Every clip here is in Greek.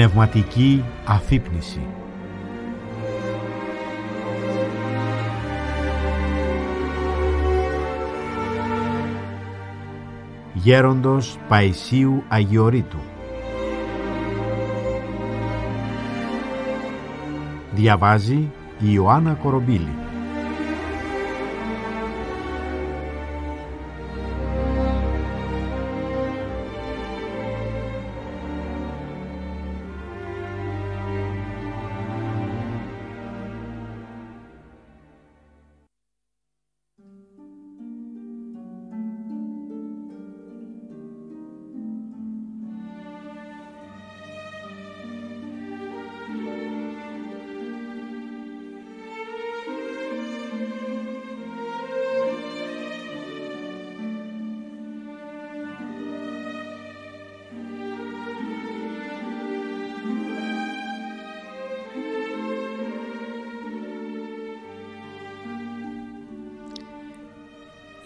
Πνευματική αφύπνιση. Γέροντος Παϊσίου Αγιορείτου. Διαβάζει η Ιωάννα Κορομπίλη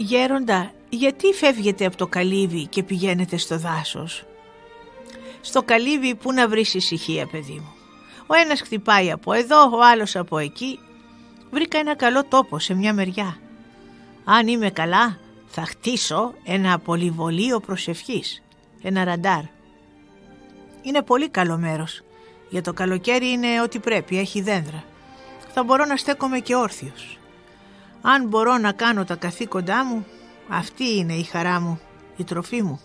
Γέροντα, γιατί φεύγετε από το καλύβι και πηγαίνετε στο δάσος; Στο καλύβι που να βρεις ησυχία παιδί μου. Ο ένας χτυπάει από εδώ, ο άλλος από εκεί. Βρήκα ένα καλό τόπο σε μια μεριά. Αν είμαι καλά θα χτίσω ένα πολυβολείο προσευχής, ένα ραντάρ. Είναι πολύ καλό μέρος. Για το καλοκαίρι είναι ό,τι πρέπει, έχει δέντρα. Θα μπορώ να στέκομαι και όρθιος. Αν μπορώ να κάνω τα καθήκοντά μου, αυτή είναι η χαρά μου, η τροφή μου.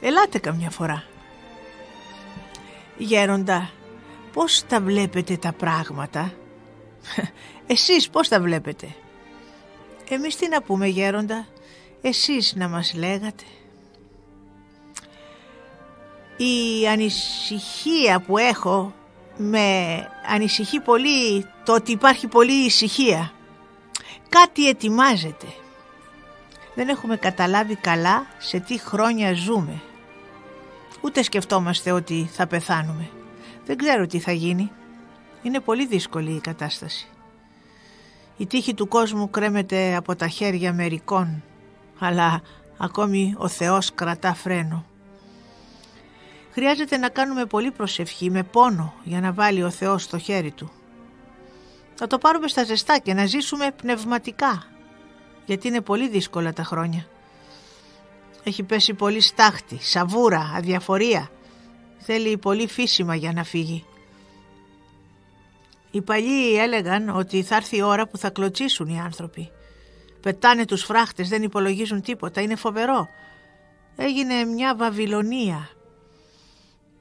Ελάτε καμιά φορά. Γέροντα, πώς τα βλέπετε τα πράγματα; Εσείς πώς τα βλέπετε; Εμείς τι να πούμε γέροντα, εσείς να μας λέγατε. Η ανησυχία που έχω με ανησυχεί πολύ το ότι υπάρχει πολύ ησυχία κάτι ετοιμάζεται. Δεν έχουμε καταλάβει καλά σε τι χρόνια ζούμε. Ούτε σκεφτόμαστε ότι θα πεθάνουμε. Δεν ξέρω τι θα γίνει. Είναι πολύ δύσκολη η κατάσταση. Η τύχη του κόσμου κρέμεται από τα χέρια μερικών, αλλά ακόμη ο Θεός κρατά φρένο. Χρειάζεται να κάνουμε πολύ προσευχή με πόνο για να βάλει ο Θεός το χέρι του. Να το πάρουμε στα ζεστά και να ζήσουμε πνευματικά. Γιατί είναι πολύ δύσκολα τα χρόνια. Έχει πέσει πολύ στάχτη, σαβούρα, αδιαφορία. Θέλει πολύ φύσιμα για να φύγει. Οι παλιοί έλεγαν ότι θα έρθει η ώρα που θα κλωτσίσουν οι άνθρωποι. Πετάνε τους φράχτες, δεν υπολογίζουν τίποτα, είναι φοβερό. Έγινε μια Βαβυλωνία.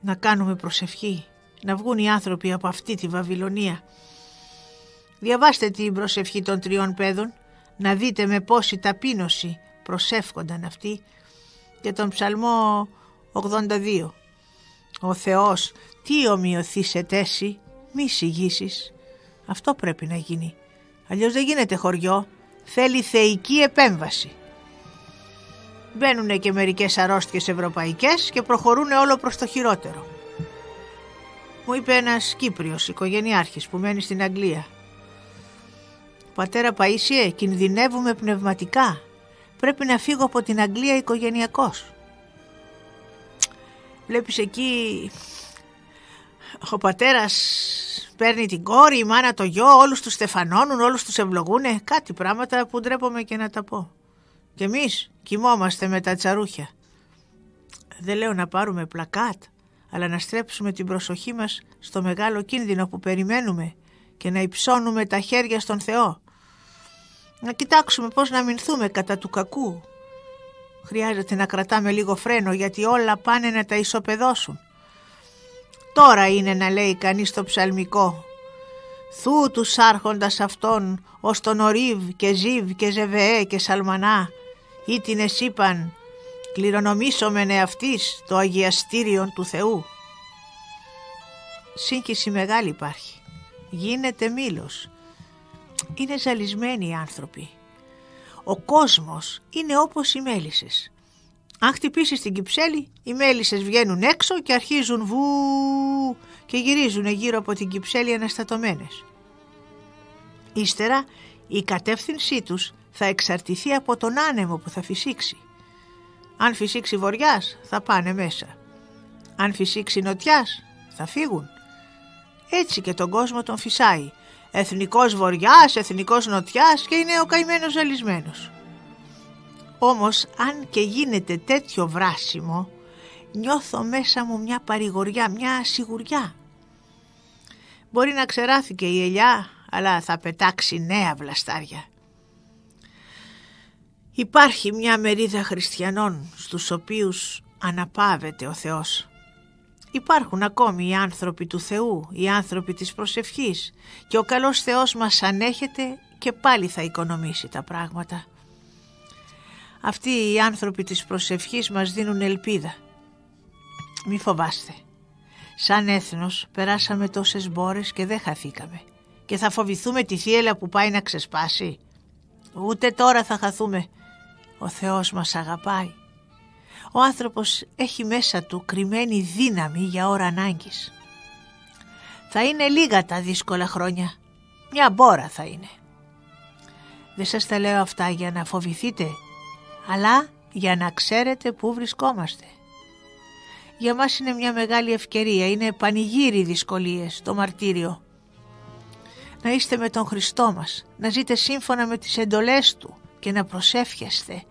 Να κάνουμε προσευχή, να βγουν οι άνθρωποι από αυτή τη Βαβυλωνία. Διαβάστε την προσευχή των τριών παιδών, να δείτε με πόση ταπείνωση προσεύχονταν αυτοί για τον ψαλμό 82. Ο Θεός τι ομοιωθεί σε τέση, μη συγγύσεις. Αυτό πρέπει να γίνει. Αλλιώς δεν γίνεται χωριό, θέλει θεϊκή επέμβαση. Μπαίνουν και μερικές αρρώστιες ευρωπαϊκές και προχωρούν όλο προς το χειρότερο. Μου είπε ένας Κύπριος οικογενειάρχης που μένει στην Αγγλία Πατέρα Παΐσιε, κινδυνεύουμε πνευματικά. Πρέπει να φύγω από την Αγγλία οικογενειακός. Βλέπεις εκεί ο πατέρας παίρνει την κόρη, η μάνα το γιο, όλους τους στεφανώνουν, όλους τους ευλογούνε. Κάτι πράγματα που ντρέπομαι και να τα πω. Και εμείς κοιμόμαστε με τα τσαρούχια. Δεν λέω να πάρουμε πλακάτ, αλλά να στρέψουμε την προσοχή μας στο μεγάλο κίνδυνο που περιμένουμε και να υψώνουμε τα χέρια στον Θεό να κοιτάξουμε πώς να μηνθούμε κατά του κακού. Χρειάζεται να κρατάμε λίγο φρένο γιατί όλα πάνε να τα ισοπεδώσουν. Τώρα είναι να λέει κανείς το ψαλμικό. Θού τους άρχοντας αυτών ως τον Ορίβ και Ζίβ και Ζεβεέ και Σαλμανά ή την είπαν κληρονομήσομεν εαυτής το αγιαστήριον του Θεού. Σύγχυση μεγάλη υπάρχει. Γίνεται μήλος είναι ζαλισμένοι οι άνθρωποι. Ο κόσμος είναι όπως οι μέλισσες. Αν χτυπήσεις την κυψέλη, οι μέλισσες βγαίνουν έξω και αρχίζουν βου και γυρίζουν γύρω από την κυψέλη αναστατωμένες. Ύστερα η κατεύθυνσή τους θα εξαρτηθεί από τον άνεμο που θα φυσήξει. Αν φυσήξει βοριάς θα πάνε μέσα. Αν φυσήξει νοτιάς θα φύγουν. Έτσι και τον κόσμο τον φυσάει. Εθνικός βοριάς, εθνικός νοτιάς και είναι ο καημένος ζαλισμένος. Όμως αν και γίνεται τέτοιο βράσιμο, νιώθω μέσα μου μια παρηγοριά, μια σιγουριά. Μπορεί να ξεράθηκε η ελιά, αλλά θα πετάξει νέα βλαστάρια. Υπάρχει μια μερίδα χριστιανών στους οποίους αναπαύεται ο Θεός. Υπάρχουν ακόμη οι άνθρωποι του Θεού, οι άνθρωποι της προσευχής και ο καλός Θεός μας ανέχεται και πάλι θα οικονομήσει τα πράγματα. Αυτοί οι άνθρωποι της προσευχής μας δίνουν ελπίδα. Μη φοβάστε. Σαν έθνος περάσαμε τόσες μπόρες και δεν χαθήκαμε. Και θα φοβηθούμε τη θύελα που πάει να ξεσπάσει. Ούτε τώρα θα χαθούμε. Ο Θεός μας αγαπάει. Ο άνθρωπος έχει μέσα του κρυμμένη δύναμη για ώρα ανάγκης. Θα είναι λίγα τα δύσκολα χρόνια. Μια μπόρα θα είναι. Δεν σας τα λέω αυτά για να φοβηθείτε, αλλά για να ξέρετε πού βρισκόμαστε. Για μας είναι μια μεγάλη ευκαιρία, είναι πανηγύρι δυσκολίες, το μαρτύριο. Να είστε με τον Χριστό μας, να ζείτε σύμφωνα με τις εντολές Του και να προσεύχεστε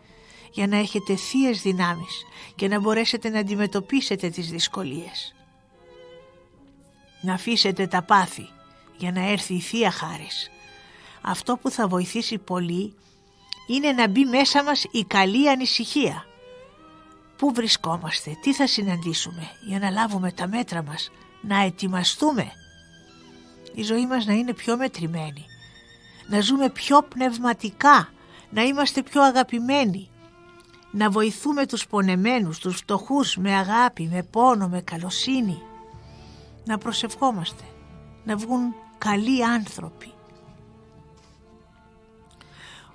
για να έχετε θεία δυνάμεις και να μπορέσετε να αντιμετωπίσετε τις δυσκολίες. Να αφήσετε τα πάθη για να έρθει η Θεία Χάρις. Αυτό που θα βοηθήσει πολύ είναι να μπει μέσα μας η καλή ανησυχία. Πού βρισκόμαστε, τι θα συναντήσουμε για να λάβουμε τα μέτρα μας, να ετοιμαστούμε. Η ζωή μας να είναι πιο μετρημένη, να ζούμε πιο πνευματικά, να είμαστε πιο αγαπημένοι, να βοηθούμε τους πονεμένους, τους φτωχούς με αγάπη, με πόνο, με καλοσύνη. Να προσευχόμαστε, να βγουν καλοί άνθρωποι.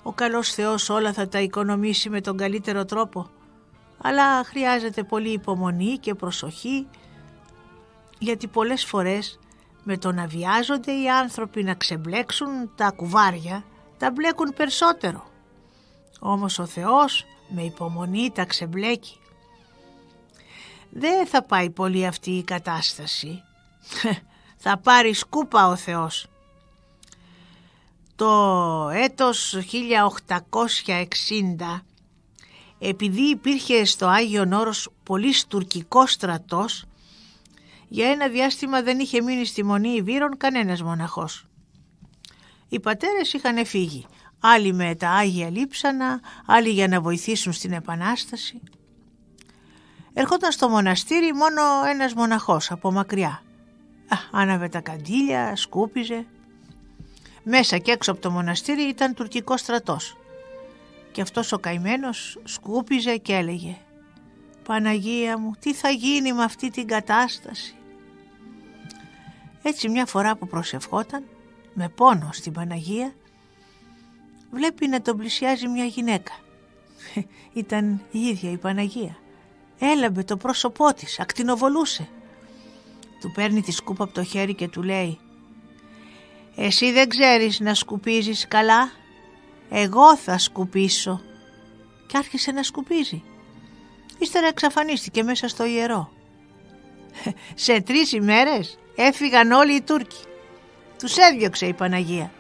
Ο καλός Θεός όλα θα τα οικονομήσει με τον καλύτερο τρόπο, αλλά χρειάζεται πολύ υπομονή και προσοχή, γιατί πολλές φορές με το να βιάζονται οι άνθρωποι να ξεμπλέξουν τα κουβάρια, τα μπλέκουν περισσότερο. Όμως ο Θεός με υπομονή τα ξεμπλέκει. Δεν θα πάει πολύ αυτή η κατάσταση. θα πάρει σκούπα ο Θεός. Το έτος 1860 επειδή υπήρχε στο Άγιο Όρος πολύς τουρκικός στρατός για ένα διάστημα δεν είχε μείνει στη Μονή Ιβύρων κανένας μοναχός. Οι πατέρες είχαν φύγει άλλοι με τα Άγια Λείψανα, άλλοι για να βοηθήσουν στην Επανάσταση. Ερχόταν στο μοναστήρι μόνο ένας μοναχός από μακριά. Α, άναβε τα καντήλια, σκούπιζε. Μέσα και έξω από το μοναστήρι ήταν τουρκικός στρατός. Και αυτός ο καημένος σκούπιζε και έλεγε «Παναγία μου, τι θα γίνει με αυτή την κατάσταση». Έτσι μια φορά που προσευχόταν, με πόνο στην Παναγία, βλέπει να τον πλησιάζει μια γυναίκα. Ήταν η ίδια η Παναγία. Έλαμπε το πρόσωπό της, ακτινοβολούσε. Του παίρνει τη σκούπα από το χέρι και του λέει «Εσύ δεν ξέρεις να σκουπίζεις καλά, εγώ θα σκουπίσω». Και άρχισε να σκουπίζει. Ύστερα εξαφανίστηκε μέσα στο ιερό. Σε τρεις ημέρες έφυγαν όλοι οι Τούρκοι. Τους έδιωξε η Παναγία.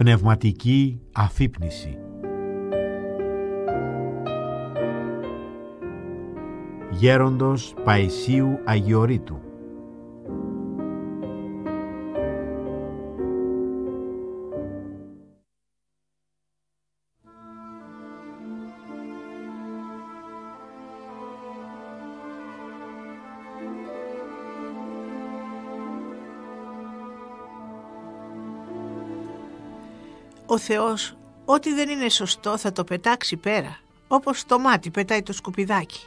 Πνευματική αφύπνιση. Γέροντος Παϊσίου Αγιορείτου Ο Θεός ό,τι δεν είναι σωστό θα το πετάξει πέρα, όπως το μάτι πετάει το σκουπιδάκι.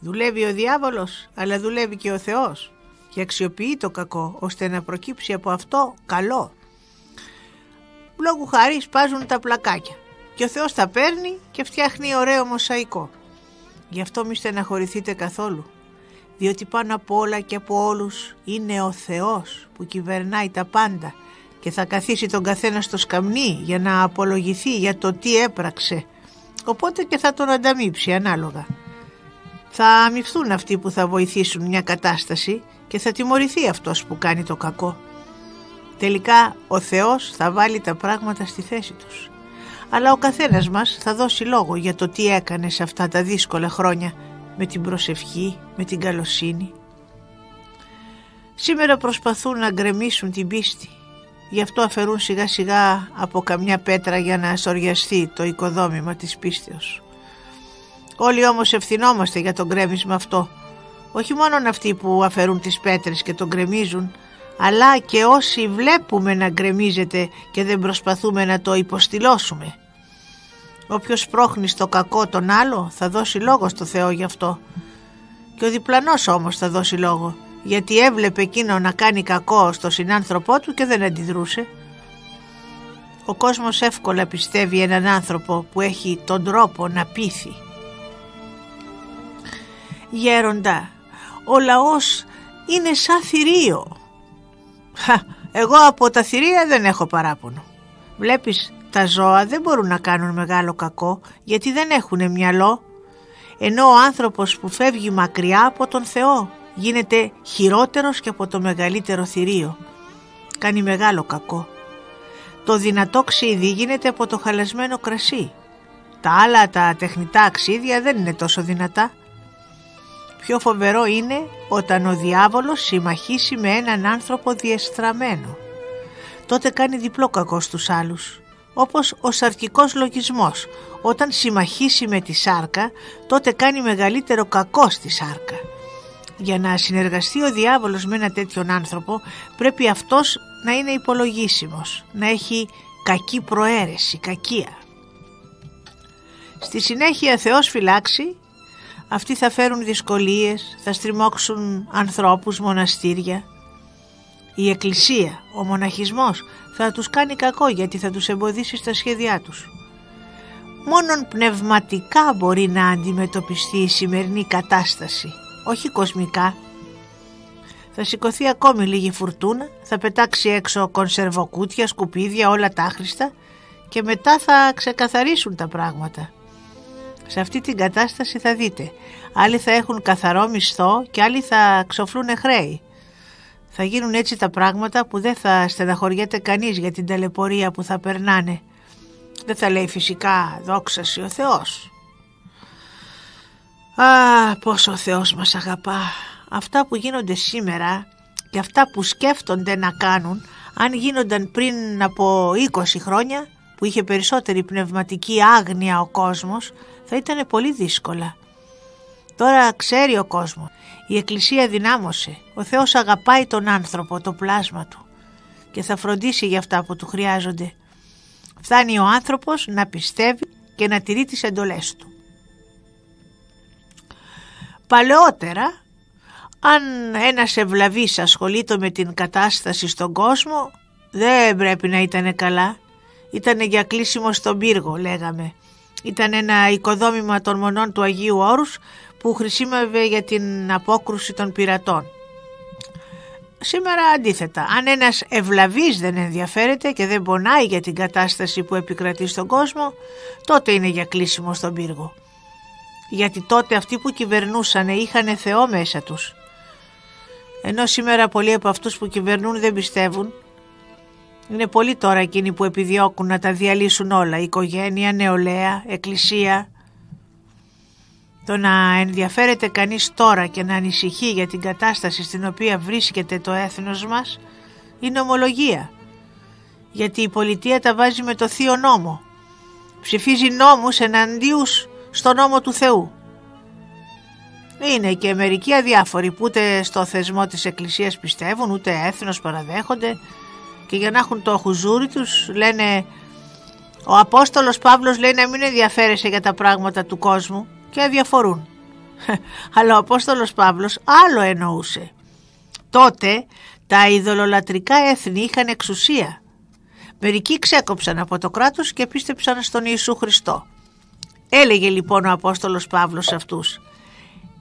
Δουλεύει ο διάβολος, αλλά δουλεύει και ο Θεός και αξιοποιεί το κακό ώστε να προκύψει από αυτό καλό. Λόγου χάρη σπάζουν τα πλακάκια και ο Θεός τα παίρνει και φτιάχνει ωραίο μοσαϊκό. Γι' αυτό μη στεναχωρηθείτε καθόλου, διότι πάνω από όλα και από όλους είναι ο Θεός που κυβερνάει τα πάντα και θα καθίσει τον καθένα στο σκαμνί για να απολογηθεί για το τι έπραξε. Οπότε και θα τον ανταμείψει ανάλογα. Θα αμυφθούν αυτοί που θα βοηθήσουν μια κατάσταση και θα τιμωρηθεί αυτός που κάνει το κακό. Τελικά ο Θεός θα βάλει τα πράγματα στη θέση τους. Αλλά ο καθένας μας θα δώσει λόγο για το τι έκανε σε αυτά τα δύσκολα χρόνια με την προσευχή, με την καλοσύνη. Σήμερα προσπαθούν να γκρεμίσουν την πίστη Γι' αυτό αφαιρούν σιγά σιγά από καμιά πέτρα για να σοριαστεί το οικοδόμημα της πίστεως. Όλοι όμως ευθυνόμαστε για τον γκρέμισμα αυτό. Όχι μόνο αυτοί που αφαιρούν τις πέτρες και τον γκρεμίζουν, αλλά και όσοι βλέπουμε να γκρεμίζεται και δεν προσπαθούμε να το υποστηλώσουμε. Όποιος πρόχνει στο κακό τον άλλο θα δώσει λόγο στο Θεό γι' αυτό. Και ο διπλανός όμως θα δώσει λόγο γιατί έβλεπε εκείνο να κάνει κακό στο συνάνθρωπό του και δεν αντιδρούσε. Ο κόσμος εύκολα πιστεύει έναν άνθρωπο που έχει τον τρόπο να πείθει. Γέροντα, ο λαός είναι σαν θηρίο. Εγώ από τα θηρία δεν έχω παράπονο. Βλέπεις, τα ζώα δεν μπορούν να κάνουν μεγάλο κακό γιατί δεν έχουν μυαλό. Ενώ ο άνθρωπος που φεύγει μακριά από τον Θεό γίνεται χειρότερος και από το μεγαλύτερο θηρίο. Κάνει μεγάλο κακό. Το δυνατό ξύδι γίνεται από το χαλασμένο κρασί. Τα άλλα τα τεχνητά αξίδια δεν είναι τόσο δυνατά. Πιο φοβερό είναι όταν ο διάβολος συμμαχίσει με έναν άνθρωπο διεστραμμένο. Τότε κάνει διπλό κακό στους άλλους. Όπως ο σαρκικός λογισμός. Όταν συμμαχίσει με τη σάρκα, τότε κάνει μεγαλύτερο κακό στη σάρκα. Για να συνεργαστεί ο διάβολος με ένα τέτοιον άνθρωπο πρέπει αυτός να είναι υπολογίσιμος, να έχει κακή προαίρεση, κακία. Στη συνέχεια Θεός φυλάξει, αυτοί θα φέρουν δυσκολίες, θα στριμώξουν ανθρώπους, μοναστήρια. Η εκκλησία, ο μοναχισμός θα τους κάνει κακό γιατί θα τους εμποδίσει στα σχέδιά τους. Μόνον πνευματικά μπορεί να αντιμετωπιστεί η σημερινή κατάσταση όχι κοσμικά. Θα σηκωθεί ακόμη λίγη φουρτούνα, θα πετάξει έξω κονσερβοκούτια, σκουπίδια, όλα τα άχρηστα και μετά θα ξεκαθαρίσουν τα πράγματα. Σε αυτή την κατάσταση θα δείτε, άλλοι θα έχουν καθαρό μισθό και άλλοι θα ξοφλούν χρέη. Θα γίνουν έτσι τα πράγματα που δεν θα στεναχωριέται κανείς για την ταλαιπωρία που θα περνάνε. Δεν θα λέει φυσικά δόξαση ο Θεός. Α, πόσο ο Θεός μας αγαπά. Αυτά που γίνονται σήμερα και αυτά που σκέφτονται να κάνουν, αν γίνονταν πριν από 20 χρόνια, που είχε περισσότερη πνευματική άγνοια ο κόσμος, θα ήταν πολύ δύσκολα. Τώρα ξέρει ο κόσμος. Η Εκκλησία δυνάμωσε. Ο Θεός αγαπάει τον άνθρωπο, το πλάσμα του και θα φροντίσει για αυτά που του χρειάζονται. Φτάνει ο άνθρωπος να πιστεύει και να τηρεί τις εντολές του. Παλαιότερα, αν ένας ευλαβής ασχολείται με την κατάσταση στον κόσμο, δεν πρέπει να ήταν καλά. Ήταν για κλείσιμο στον πύργο, λέγαμε. Ήταν ένα οικοδόμημα των μονών του Αγίου Όρους που χρησιμεύε για την απόκρουση των πειρατών. Σήμερα αντίθετα, αν ένας ευλαβής δεν ενδιαφέρεται και δεν πονάει για την κατάσταση που επικρατεί στον κόσμο, τότε είναι για κλείσιμο στον πύργο γιατί τότε αυτοί που κυβερνούσαν είχαν Θεό μέσα τους. Ενώ σήμερα πολλοί από αυτούς που κυβερνούν δεν πιστεύουν Είναι πολλοί τώρα εκείνοι που επιδιώκουν να τα διαλύσουν όλα, οικογένεια, νεολαία, εκκλησία. Το να ενδιαφέρεται κανείς τώρα και να ανησυχεί για την κατάσταση στην οποία βρίσκεται το έθνος μας είναι ομολογία. Γιατί η πολιτεία τα βάζει με το θείο νόμο. Ψηφίζει νόμους εναντίους στο νόμο του Θεού. Είναι και μερικοί αδιάφοροι που ούτε στο θεσμό της Εκκλησίας πιστεύουν, ούτε έθνος παραδέχονται και για να έχουν το χουζούρι τους λένε ο Απόστολος Παύλος λέει να μην ενδιαφέρεσαι για τα πράγματα του κόσμου και αδιαφορούν. Αλλά ο Απόστολος Παύλος άλλο εννοούσε. Τότε τα ειδωλολατρικά έθνη είχαν εξουσία. Μερικοί ξέκοψαν από το κράτος και πίστεψαν στον Ιησού Χριστό. Έλεγε λοιπόν ο Απόστολος Παύλος σε αυτούς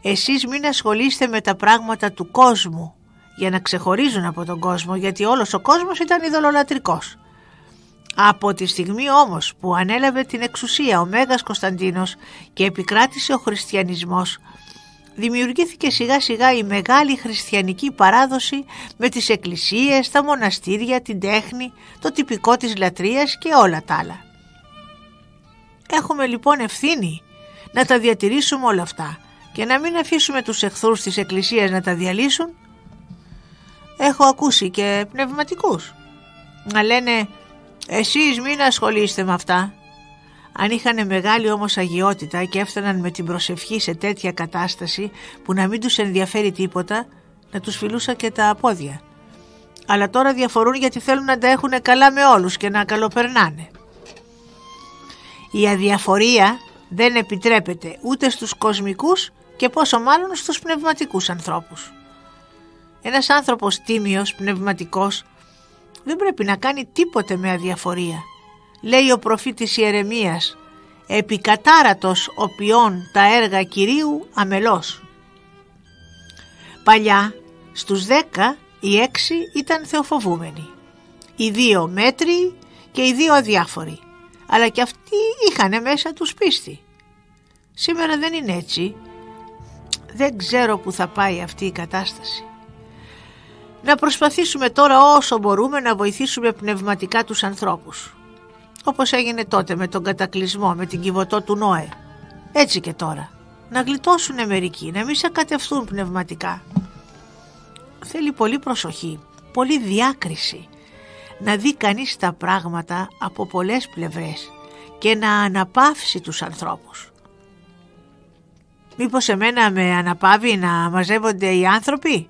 «Εσείς μην ασχολείστε με τα πράγματα του κόσμου για να ξεχωρίζουν από τον κόσμο γιατί όλος ο κόσμος ήταν ειδωλολατρικός. Από τη στιγμή όμως που ανέλαβε την εξουσία ο Μέγας Κωνσταντίνος και επικράτησε ο χριστιανισμός δημιουργήθηκε σιγά σιγά η μεγάλη χριστιανική παράδοση με τις εκκλησίες, τα μοναστήρια, την τέχνη, το τυπικό της λατρείας και όλα τα άλλα. Έχουμε λοιπόν ευθύνη να τα διατηρήσουμε όλα αυτά και να μην αφήσουμε τους εχθρούς της εκκλησίας να τα διαλύσουν. Έχω ακούσει και πνευματικούς να λένε εσείς μην ασχολείστε με αυτά. Αν είχαν μεγάλη όμως αγιότητα και έφταναν με την προσευχή σε τέτοια κατάσταση που να μην τους ενδιαφέρει τίποτα, να τους φιλούσα και τα πόδια. Αλλά τώρα διαφορούν γιατί θέλουν να τα έχουν καλά με όλους και να καλοπερνάνε. Η αδιαφορία δεν επιτρέπεται ούτε στους κοσμικούς και πόσο μάλλον στους πνευματικούς ανθρώπους. Ένας άνθρωπος τίμιος, πνευματικός, δεν πρέπει να κάνει τίποτε με αδιαφορία. Λέει ο προφήτης Ιερεμίας «Επικατάρατος ποιόν τα έργα Κυρίου αμελός». Παλιά στους δέκα οι έξι ήταν θεοφοβούμενοι. Οι δύο μέτριοι και οι δύο αδιάφοροι. Αλλά και αυτοί είχαν μέσα τους πίστη. Σήμερα δεν είναι έτσι. Δεν ξέρω που θα πάει αυτή η κατάσταση. Να προσπαθήσουμε τώρα όσο μπορούμε να βοηθήσουμε πνευματικά τους ανθρώπους. Όπως έγινε τότε με τον κατακλυσμό, με την κυβωτό του Νόε. Έτσι και τώρα. Να γλιτώσουν μερικοί, να μην σακατευτούν πνευματικά. Θέλει πολύ προσοχή, πολύ διάκριση. Να δει κανείς τα πράγματα από πολλές πλευρές και να αναπαύσει τους ανθρώπους. Μήπως εμένα με αναπαύει να μαζεύονται οι άνθρωποι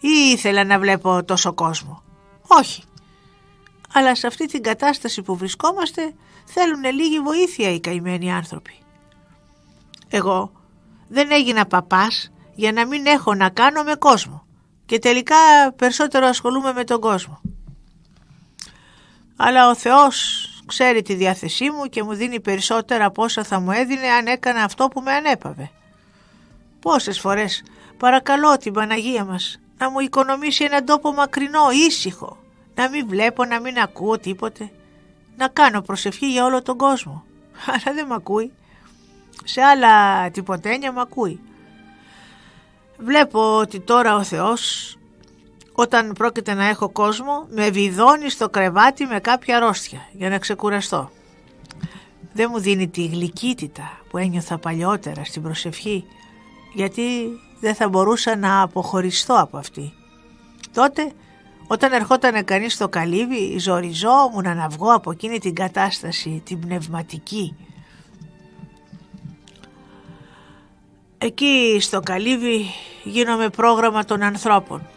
ή ήθελα να βλέπω τόσο κόσμο; Όχι. Αλλά σε αυτή την κατάσταση που βρισκόμαστε θέλουν λίγη βοήθεια οι καημένοι άνθρωποι. Εγώ δεν έγινα παπάς για να μην έχω να κάνω με κόσμο και τελικά περισσότερο ασχολούμαι με τον κόσμο. Αλλά ο Θεός ξέρει τη διάθεσή μου και μου δίνει περισσότερα από όσα θα μου έδινε αν έκανα αυτό που με ανέπαβε. Πόσες φορές παρακαλώ την Παναγία μας να μου οικονομήσει έναν τόπο μακρινό, ήσυχο, να μην βλέπω, να μην ακούω τίποτε, να κάνω προσευχή για όλο τον κόσμο. Αλλά δεν με ακούει. Σε άλλα τυποτένια με ακούει. Βλέπω ότι τώρα ο Θεός όταν πρόκειται να έχω κόσμο με βιδώνει στο κρεβάτι με κάποια αρρώστια για να ξεκουραστώ. Δεν μου δίνει τη γλυκύτητα που ένιωθα παλιότερα στην προσευχή γιατί δεν θα μπορούσα να αποχωριστώ από αυτή. Τότε όταν ερχόταν κανείς στο καλύβι ζοριζόμουν να βγω από εκείνη την κατάσταση, την πνευματική. Εκεί στο καλύβι γίνομαι πρόγραμμα των ανθρώπων.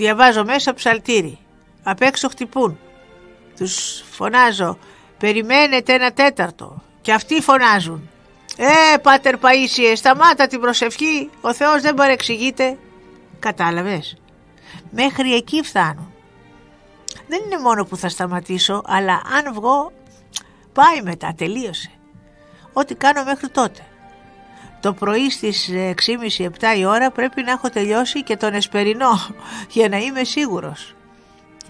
Διαβάζω μέσα ψαλτήρι. Απ' έξω χτυπούν. Τους φωνάζω «Περιμένετε ένα τέταρτο» και αυτοί φωνάζουν «Ε, Πάτερ Παΐσιε, σταμάτα την προσευχή, ο Θεός δεν παρεξηγείται». Κατάλαβες. Μέχρι εκεί φτάνουν. Δεν είναι μόνο που θα σταματήσω, αλλά αν βγω, πάει μετά, τελείωσε. Ό,τι κάνω μέχρι τότε. Το πρωί στις 6.30-7 η ώρα πρέπει να έχω τελειώσει και τον εσπερινό για να είμαι σίγουρος.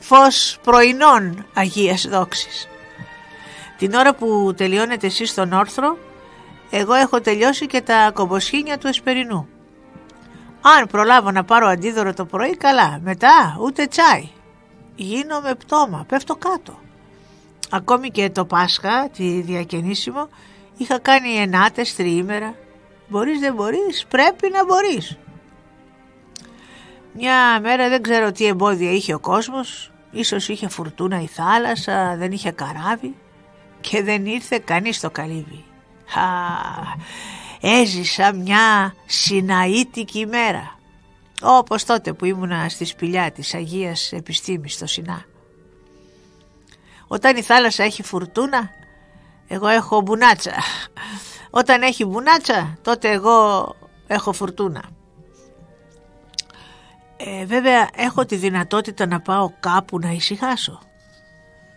Φως πρωινών Αγίας Δόξης. Την ώρα που τελειώνετε εσείς στον όρθρο εγώ έχω τελειώσει και τα κομποσχήνια του εσπερινού. Αν προλάβω να πάρω αντίδωρο το πρωί, καλά. Μετά ούτε τσάι. γίνομαι πτώμα, πέφτω κάτω. Ακόμη και το Πάσχα, τη διακαινήσιμο, είχα κάνει ενάτες τριήμερα. Μπορείς δεν μπορείς, πρέπει να μπορείς. Μια μέρα δεν ξέρω τι εμπόδια είχε ο κόσμος, ίσως είχε φουρτούνα η θάλασσα, δεν είχε καράβι και δεν ήρθε κανείς στο καλύβι. Α, έζησα μια συναήτικη μέρα, όπως τότε που ήμουνα στη σπηλιά της Αγίας Επιστήμης στο Σινά. Όταν η θάλασσα έχει φουρτούνα, εγώ έχω μπουνάτσα. Όταν έχει μπουνάτσα, τότε εγώ έχω φουρτούνα. Ε, βέβαια έχω τη δυνατότητα να πάω κάπου να ησυχάσω.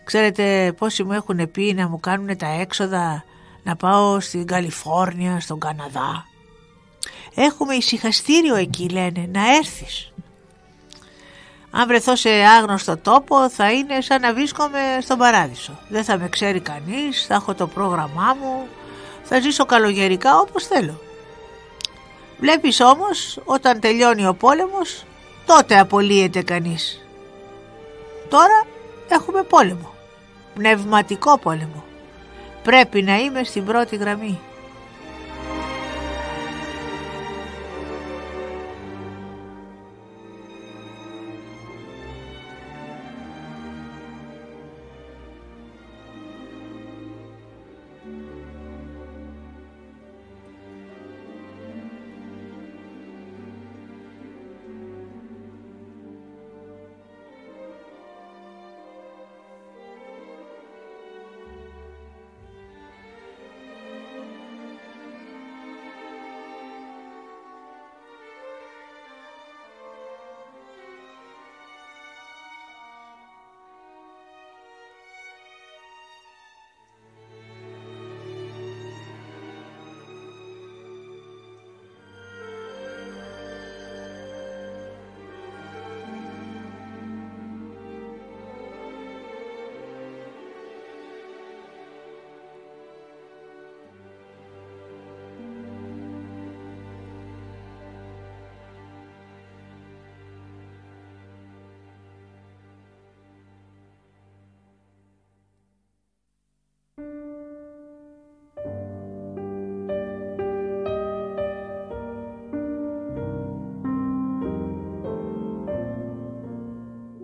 Ξέρετε πόσοι μου έχουν πει να μου κάνουν τα έξοδα να πάω στην Καλιφόρνια, στον Καναδά. Έχουμε ησυχαστήριο εκεί λένε, να έρθεις. Αν βρεθώ σε άγνωστο τόπο θα είναι σαν να βρίσκομαι στον παράδεισο. Δεν θα με ξέρει κανείς, θα έχω το πρόγραμμά μου, θα ζήσω καλογερικά όπως θέλω. Βλέπεις όμως όταν τελειώνει ο πόλεμος τότε απολύεται κανείς. Τώρα έχουμε πόλεμο, πνευματικό πόλεμο. Πρέπει να είμαι στην πρώτη γραμμή.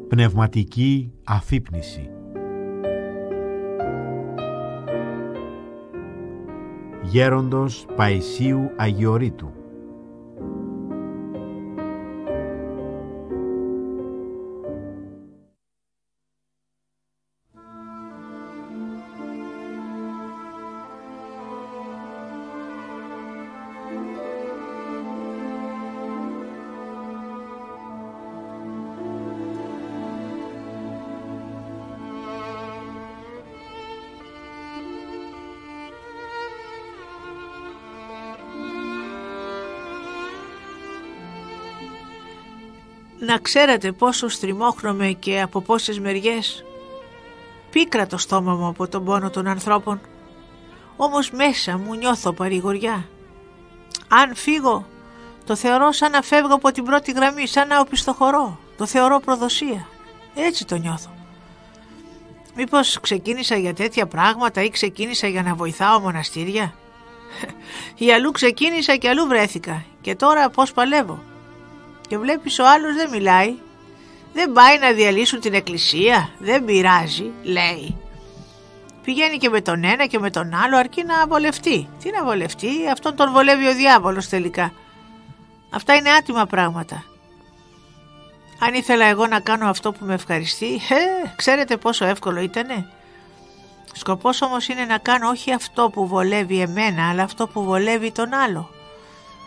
Πνευματική αφύπνιση. Γέροντος Παϊσίου Αγιορείτου Να ξέρετε πόσο στριμώχνομαι και από πόσες μεριές. Πίκρα το στόμα μου από τον πόνο των ανθρώπων. Όμως μέσα μου νιώθω παρηγοριά. Αν φύγω, το θεωρώ σαν να φεύγω από την πρώτη γραμμή, σαν να οπισθοχωρώ. Το θεωρώ προδοσία. Έτσι το νιώθω. Μήπως ξεκίνησα για τέτοια πράγματα ή ξεκίνησα για να βοηθάω μοναστήρια; Για αλλού ξεκίνησα και αλλού βρέθηκα και τώρα πώς παλεύω; Και βλέπεις ο άλλος δεν μιλάει. Δεν πάει να διαλύσουν την εκκλησία, δεν πειράζει, λέει. Πηγαίνει και με τον ένα και με τον άλλο αρκεί να βολευτεί. Τι να βολευτεί, αυτόν τον βολεύει ο διάβολος τελικά. Αυτά είναι άτιμα πράγματα. Αν ήθελα εγώ να κάνω αυτό που με ευχαριστεί, ε, ξέρετε πόσο εύκολο ήτανε. Σκοπός όμως είναι να κάνω όχι αυτό που βολεύει εμένα, αλλά αυτό που βολεύει τον άλλο.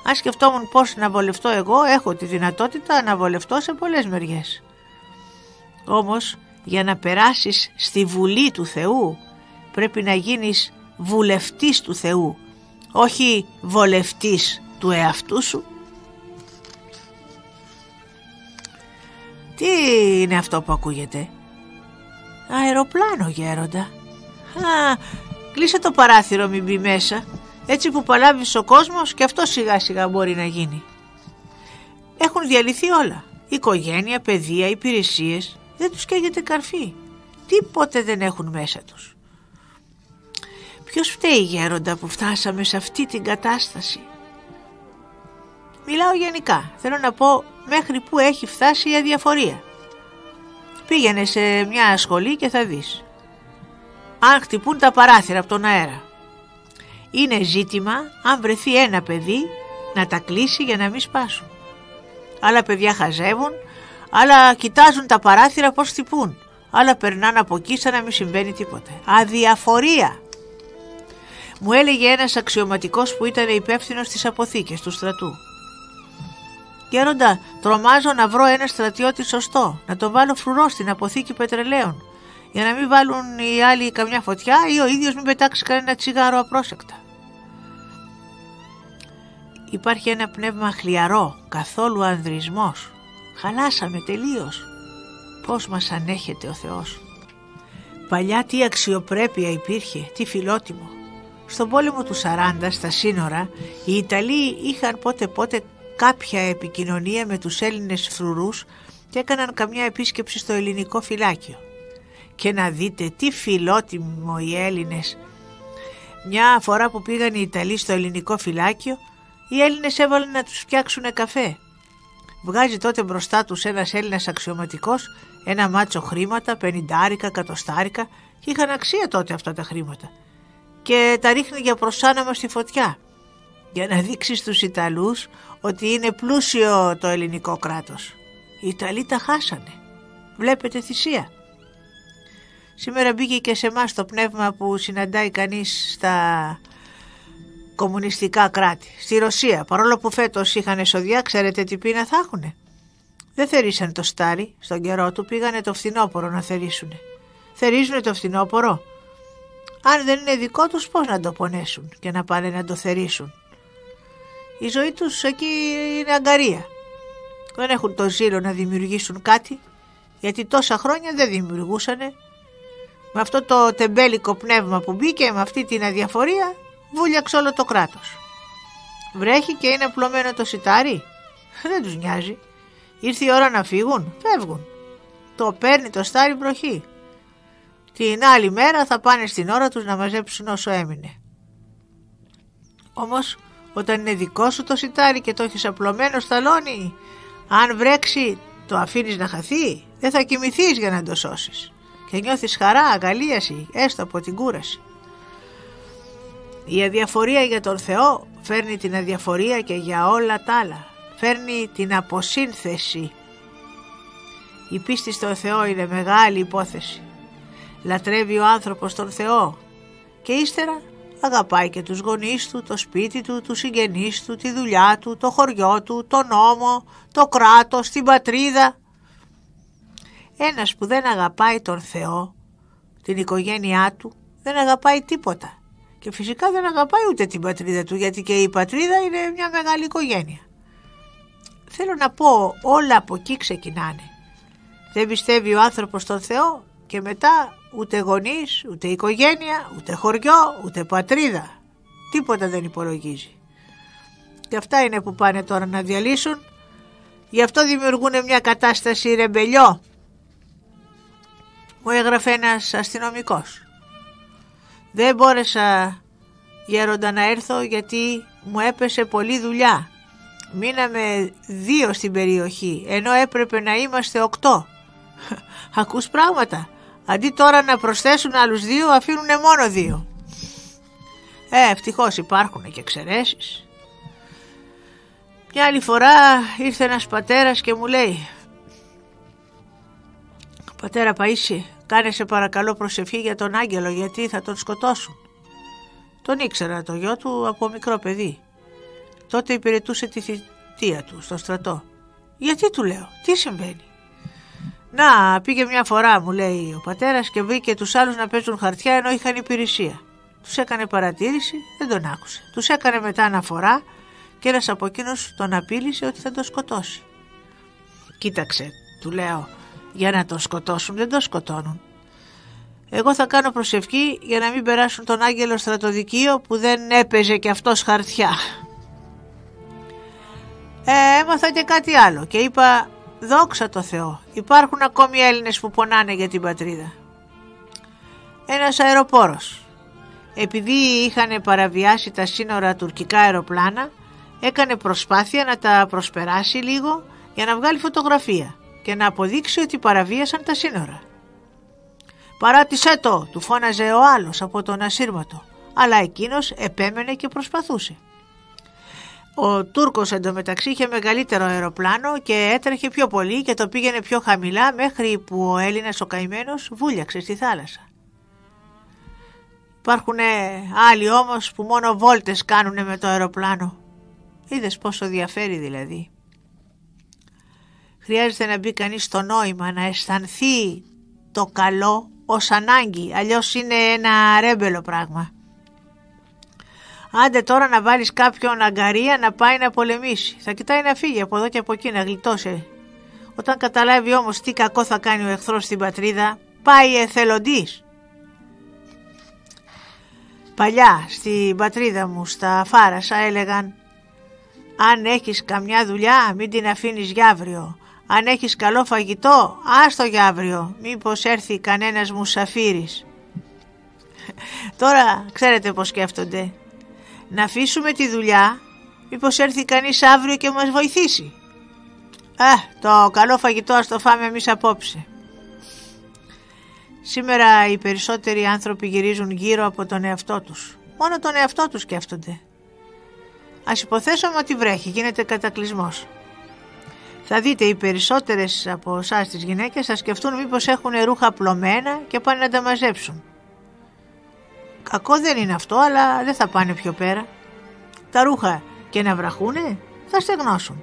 Αν σκεφτόμουν πώς να βολευτώ εγώ, έχω τη δυνατότητα να βολευτώ σε πολλές μεριές. Όμως, για να περάσεις στη Βουλή του Θεού, πρέπει να γίνεις βουλευτής του Θεού, όχι βολευτής του εαυτού σου. Τι είναι αυτό που ακούγεται; Αεροπλάνο γέροντα. Α, κλείσε το παράθυρο μην μπει μέσα. Έτσι που παλάβεις ο κόσμος και αυτό σιγά σιγά μπορεί να γίνει. Έχουν διαλυθεί όλα. Οικογένεια, παιδεία, υπηρεσίες. Δεν τους καίγεται καρφί. Τίποτε δεν έχουν μέσα τους. Ποιος φταίει γέροντα που φτάσαμε σε αυτή την κατάσταση; Μιλάω γενικά. Θέλω να πω μέχρι που έχει φτάσει η αδιαφορία. Πήγαινε σε μια σχολή και θα δεις. Αν χτυπούν τα παράθυρα από τον αέρα. Είναι ζήτημα αν βρεθεί ένα παιδί να τα κλείσει για να μην σπάσουν. Άλλα παιδιά χαζεύουν, άλλα κοιτάζουν τα παράθυρα πώς χτυπούν. Άλλα περνάνε από εκεί σαν να μην συμβαίνει τίποτα. Αδιαφορία. Μου έλεγε ένας αξιωματικός που ήταν υπεύθυνος στις αποθήκες του στρατού. Γέροντα, τρομάζω να βρω ένα στρατιώτη σωστό, να τον βάλω φρουρό στην αποθήκη πετρελαίων, για να μην βάλουν οι άλλοι καμιά φωτιά ή ο ίδιος μην πετάξει κανένα τσιγάρο απρόσεκτα. Υπάρχει ένα πνεύμα χλιαρό, καθόλου ανδρισμός. Χαλάσαμε τελείως. Πώς μας ανέχεται ο Θεός. Παλιά τι αξιοπρέπεια υπήρχε, τι φιλότιμο. Στον πόλεμο του 40 στα σύνορα οι Ιταλοί είχαν πότε πότε κάποια επικοινωνία με τους Έλληνες φρουρούς και έκαναν καμιά επίσκεψη στο ελληνικό φυλάκιο. Και να δείτε τι φιλότιμο οι Έλληνες. Μια φορά που πήγαν οι Ιταλοί στο ελληνικό φυλάκιο, οι Έλληνες έβαλαν να τους φτιάξουν καφέ. Βγάζει τότε μπροστά τους ένας Έλληνας αξιωματικός ένα μάτσο χρήματα, πενιντάρικα, κατοστάρικα και είχαν αξία τότε αυτά τα χρήματα. Και τα ρίχνει για προσάναμα στη φωτιά για να δείξει στους Ιταλούς ότι είναι πλούσιο το ελληνικό κράτος. Οι Ιταλοί τα χάσανε. Βλέπετε θυσία. Σήμερα μπήκε και σε εμάς το πνεύμα που συναντάει κανείς στα κομμουνιστικά κράτη. Στη Ρωσία, παρόλο που φέτος είχαν εσοδιά, ξέρετε τι πείνα θα έχουνε; Δεν θερήσαν το στάρι, στον καιρό του πήγανε το φθινόπωρο να θερήσουνε. Θερίζουνε το φθινόπωρο. Αν δεν είναι δικό τους πώς να το πονέσουν και να πάνε να το θερήσουν; Η ζωή τους εκεί είναι αγκαρία. Δεν έχουν το ζήλο να δημιουργήσουν κάτι γιατί τόσα χρόνια δεν δημιουργούσανε. Με αυτό το τεμπέλικο πνεύμα που μπήκε με αυτή την αδιαφορία βούλιαξε όλο το κράτος. Βρέχει και είναι πλωμένο το σιτάρι. Δεν τους νοιάζει. Ήρθε η ώρα να φύγουν, φεύγουν. Το παίρνει το στάρι βροχή. Την άλλη μέρα θα πάνε στην ώρα τους να μαζέψουν όσο έμεινε. Όμως όταν είναι δικό σου το σιτάρι και το έχεις απλωμένο στα λόνι, αν βρέξει το αφήνεις να χαθεί, δεν θα κοιμηθείς για να το σώσεις. Και νιώθεις χαρά, αγαλίαση, έστω από την κούραση. Η αδιαφορία για τον Θεό φέρνει την αδιαφορία και για όλα τα άλλα. Φέρνει την αποσύνθεση. Η πίστη στον Θεό είναι μεγάλη υπόθεση. Λατρεύει ο άνθρωπος τον Θεό και ύστερα αγαπάει και τους γονείς του, το σπίτι του, τους συγγενείς του, τη δουλειά του, το χωριό του, το νόμο, το κράτος, την πατρίδα. Ένας που δεν αγαπάει τον Θεό, την οικογένειά του, δεν αγαπάει τίποτα. Και φυσικά δεν αγαπάει ούτε την πατρίδα του, γιατί και η πατρίδα είναι μια μεγάλη οικογένεια. Θέλω να πω, όλα από εκεί ξεκινάνε. Δεν πιστεύει ο άνθρωπος στον Θεό και μετά ούτε γονείς, ούτε οικογένεια, ούτε χωριό, ούτε πατρίδα. Τίποτα δεν υπολογίζει. Και αυτά είναι που πάνε τώρα να διαλύσουν. Γι' αυτό δημιουργούν μια κατάσταση ρεμπελιό. Μου έγραφε ένας αστυνομικός. Δεν μπόρεσα γέροντα να έρθω γιατί μου έπεσε πολλή δουλειά. Μείναμε δύο στην περιοχή ενώ έπρεπε να είμαστε οκτώ. Ακούς πράγματα. Αντί τώρα να προσθέσουν άλλους δύο αφήνουν μόνο δύο. Ε, ευτυχώς υπάρχουν και εξαιρέσεις. Μια άλλη φορά ήρθε ένας πατέρας και μου λέει «Πατέρα Παΐσι, κάνε σε παρακαλώ προσευχή για τον άγγελο γιατί θα τον σκοτώσουν». Τον ήξερα το γιο του από μικρό παιδί. Τότε υπηρετούσε τη θητεία του στο στρατό. «Γιατί» του λέω, «τι συμβαίνει». Να, πήγε μια φορά, μου λέει ο πατέρας και βρήκε τους άλλους να παίζουν χαρτιά ενώ είχαν υπηρεσία. Τους έκανε παρατήρηση, δεν τον άκουσε. Τους έκανε μετά αναφορά και ένας από εκείνους τον απείλησε ότι θα τον σκοτώσει. Κοίταξε, του λέω, για να τον σκοτώσουν δεν τον σκοτώνουν. Εγώ θα κάνω προσευχή για να μην περάσουν τον άγγελο στρατοδικείο που δεν έπαιζε και αυτός χαρτιά. Ε, έμαθα και κάτι άλλο και είπα Δόξα τω Θεώ, υπάρχουν ακόμη Έλληνες που πονάνε για την πατρίδα. Ένας αεροπόρος, επειδή είχαν παραβιάσει τα σύνορα τουρκικά αεροπλάνα, έκανε προσπάθεια να τα προσπεράσει λίγο για να βγάλει φωτογραφία και να αποδείξει ότι παραβίασαν τα σύνορα. «Παράτησέ το», του φώναζε ο άλλος από τον ασύρματο, αλλά εκείνος επέμενε και προσπαθούσε. Ο Τούρκος εντωμεταξύ είχε μεγαλύτερο αεροπλάνο και έτρεχε πιο πολύ και το πήγαινε πιο χαμηλά μέχρι που ο Έλληνας ο καημένος βούλιαξε στη θάλασσα. Υπάρχουν άλλοι όμως που μόνο βόλτες κάνουν με το αεροπλάνο. Είδες πόσο διαφέρει δηλαδή. Χρειάζεται να μπει κανείς στο νόημα, να αισθανθεί το καλό ως ανάγκη, αλλιώς είναι ένα ρέμπελο πράγμα. Άντε τώρα να βάλεις κάποιον αγκαρία να πάει να πολεμήσει. Θα κοιτάει να φύγει από εδώ και από εκεί να γλιτώσει. Όταν καταλάβει όμως τι κακό θα κάνει ο εχθρός στην πατρίδα, πάει εθελοντής. Παλιά στην πατρίδα μου στα Φάρασα έλεγαν «Αν έχεις καμιά δουλειά μην την αφήνεις για αύριο. Αν έχεις καλό φαγητό άστο για αύριο. Μήπως έρθει κανένας μουσαφίρης». Τώρα ξέρετε πως σκέφτονται να αφήσουμε τη δουλειά μήπως έρθει κανείς αύριο και μας βοηθήσει. Ε, το καλό φαγητό ας το φάμε εμείς απόψε. Σήμερα οι περισσότεροι άνθρωποι γυρίζουν γύρω από τον εαυτό τους. Μόνο τον εαυτό τους σκέφτονται. Ας υποθέσουμε ότι βρέχει, γίνεται κατακλυσμός. Θα δείτε οι περισσότερες από εσάς τις γυναίκες θα σκεφτούν μήπως έχουν ρούχα πλωμένα και πάνε να τα μαζέψουν. Κακό δεν είναι αυτό, αλλά δεν θα πάνε πιο πέρα. Τα ρούχα και να βραχούνε θα στεγνώσουν.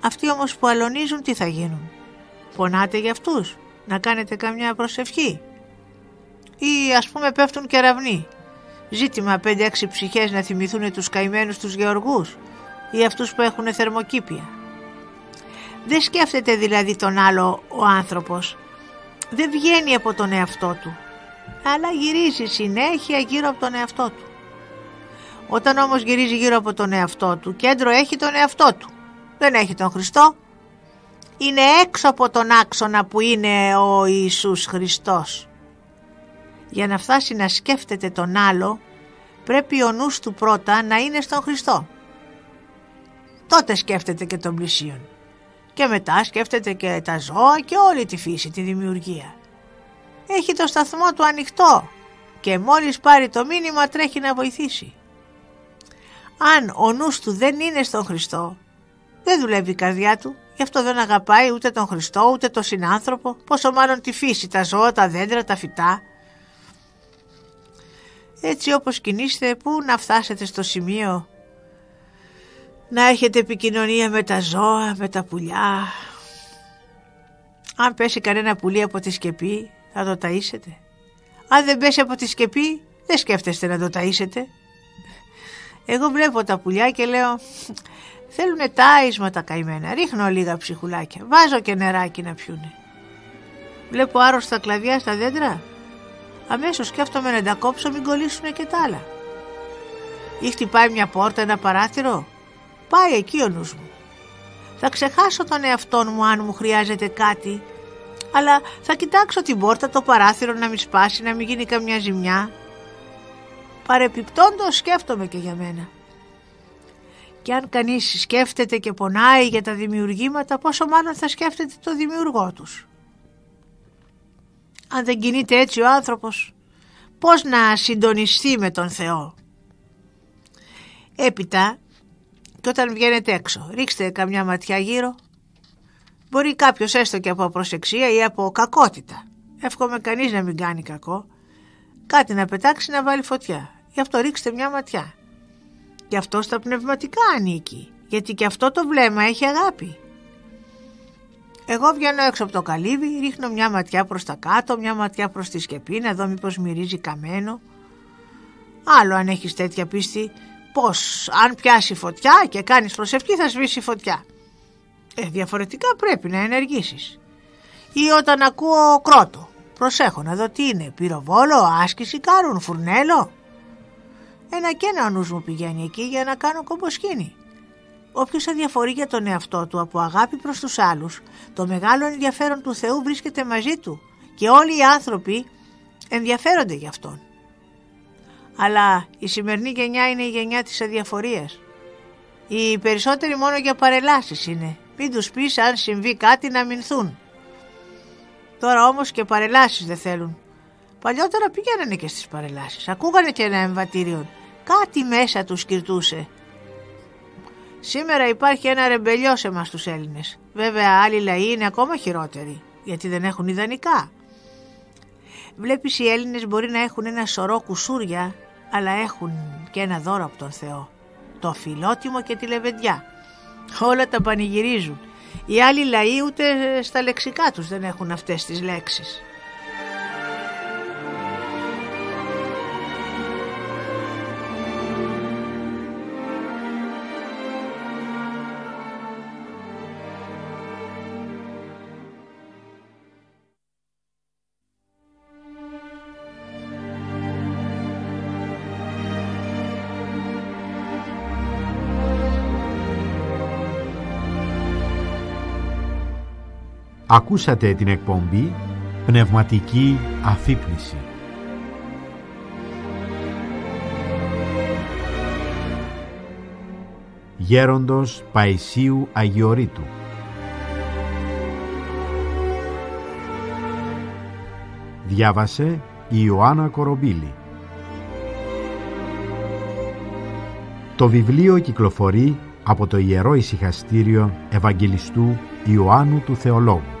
Αυτοί όμως που αλωνίζουν τι θα γίνουν; Πονάτε για αυτούς, να κάνετε καμιά προσευχή; Ή ας πούμε πέφτουν κεραυνοί; Ζήτημα 5-6 ψυχές να θυμηθούν τους καημένους τους γεωργούς ή αυτούς που έχουν θερμοκήπια; Δεν σκέφτεται δηλαδή τον άλλο ο άνθρωπος. Δεν βγαίνει από τον εαυτό του αλλά γυρίζει συνέχεια γύρω από τον εαυτό του. Όταν όμως γυρίζει γύρω από τον εαυτό του, κέντρο έχει τον εαυτό του. Δεν έχει τον Χριστό. Είναι έξω από τον άξονα που είναι ο Ιησούς Χριστός. Για να φτάσει να σκέφτεται τον άλλο, πρέπει ο νους του πρώτα να είναι στον Χριστό. Τότε σκέφτεται και τον πλησίον. Και μετά σκέφτεται και τα ζώα και όλη τη φύση, τη δημιουργία έχει το σταθμό του ανοιχτό και μόλις πάρει το μήνυμα τρέχει να βοηθήσει. Αν ο νους του δεν είναι στον Χριστό, δεν δουλεύει η καρδιά του, γι' αυτό δεν αγαπάει ούτε τον Χριστό ούτε τον συνάνθρωπο, πόσο μάλλον τη φύση, τα ζώα, τα δέντρα, τα φυτά. Έτσι όπως κινείστε, πού να φτάσετε στο σημείο να έχετε επικοινωνία με τα ζώα, με τα πουλιά. Αν πέσει κανένα πουλί από τη σκεπή, θα το ταΐσετε. Αν δεν πέσει από τη σκεπή, δεν σκέφτεστε να το ταΐσετε. Εγώ βλέπω τα πουλιά και λέω θέλουν τάισμα τα καημένα. Ρίχνω λίγα ψυχουλάκια. Βάζω και νεράκι να πιούνε. Βλέπω άρρωστα κλαδιά στα δέντρα. Αμέσως σκέφτομαι να τα κόψω μην κολλήσουν και τα άλλα. Ή χτυπάει μια πόρτα, ένα παράθυρο. Πάει εκεί ο νους μου. Θα ξεχάσω τον εαυτό μου αν μου χρειάζεται κάτι αλλά θα κοιτάξω την πόρτα, το παράθυρο να μην σπάσει, να μην γίνει καμιά ζημιά. Παρεπιπτόντως σκέφτομαι και για μένα. Και αν κανείς σκέφτεται και πονάει για τα δημιουργήματα, πόσο μάλλον θα σκέφτεται το δημιουργό τους. Αν δεν κινείται έτσι ο άνθρωπος, πώς να συντονιστεί με τον Θεό. Έπειτα, και όταν βγαίνετε έξω, ρίξτε καμιά ματιά γύρω, Μπορεί κάποιος έστω και από προσεξία ή από κακότητα. Εύχομαι κανείς να μην κάνει κακό. Κάτι να πετάξει να βάλει φωτιά. Γι' αυτό ρίξτε μια ματιά. Και αυτό στα πνευματικά ανήκει. Γιατί και αυτό το βλέμμα έχει αγάπη. Εγώ βγαίνω έξω από το καλύβι, ρίχνω μια ματιά προς τα κάτω, μια ματιά προς τη σκεπή, να δω μήπως μυρίζει καμένο. Άλλο αν έχεις τέτοια πίστη, πως αν πιάσει φωτιά και κάνεις προσευχή θα σβήσει φωτιά. Ε, διαφορετικά πρέπει να ενεργήσεις. Ή όταν ακούω κρότο. Προσέχω να δω τι είναι. Πυροβόλο, άσκηση κάνουν, φουρνέλο. Ένα και ένα ο νους μου πηγαίνει εκεί για να κάνω κομποσκίνη. Όποιος αδιαφορεί για τον εαυτό του από αγάπη προς τους άλλους, το μεγάλο ενδιαφέρον του Θεού βρίσκεται μαζί του και όλοι οι άνθρωποι ενδιαφέρονται γι' αυτόν. Αλλά η σημερινή γενιά είναι η γενιά της αδιαφορίας. Οι περισσότεροι μόνο για παρελάσεις είναι. Μην τους πεις αν συμβεί κάτι να μηνθούν. Τώρα όμως και παρελάσεις δεν θέλουν. Παλιότερα πήγαινανε και στις παρελάσεις. Ακούγανε και ένα εμβατήριο. Κάτι μέσα τους κυρτούσε. Σήμερα υπάρχει ένα ρεμπελιό σε εμάς τους Έλληνες. Βέβαια άλλοι λαοί είναι ακόμα χειρότεροι. Γιατί δεν έχουν ιδανικά. Βλέπεις οι Έλληνες μπορεί να έχουν ένα σωρό κουσούρια αλλά έχουν και ένα δώρο από τον Θεό. Το φιλότιμο και τη λεβεντιά. Όλα τα πανηγυρίζουν. Οι άλλοι λαοί ούτε στα λεξικά τους δεν έχουν αυτές τις λέξεις. Ακούσατε την εκπομπή Πνευματική Αφύπνιση. Γέροντος Παϊσίου Αγιορείτου Διάβασε η Ιωάννα Κορομπίλη Το βιβλίο κυκλοφορεί από το Ιερό Ησυχαστήριο Ευαγγελιστού Ιωάννου του Θεολόγου.